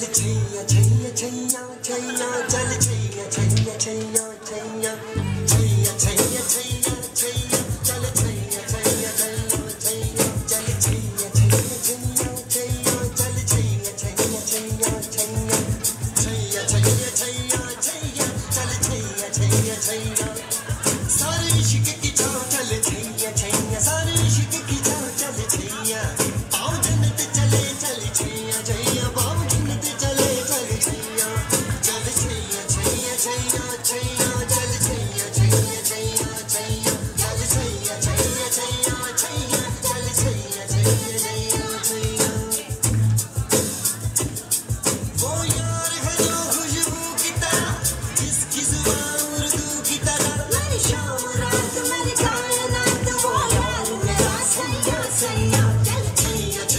Chaiyya Chaiyya Chaiyya Chaiyya Chaiyya Chaiyya